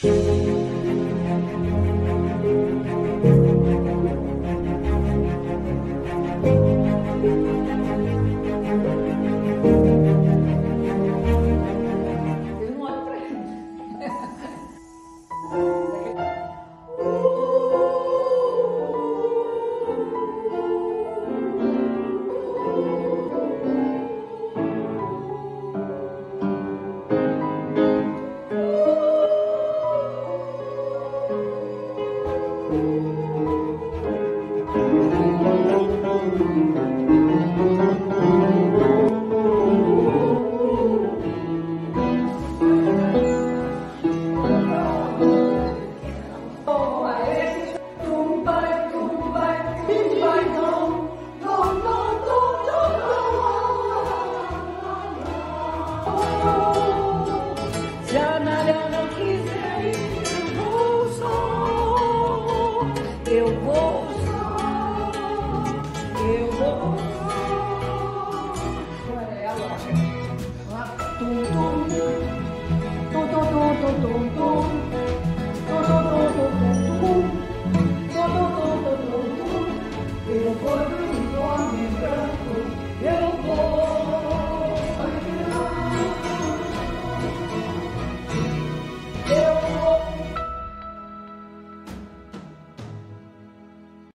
thank you Thank you. Do do do do do do.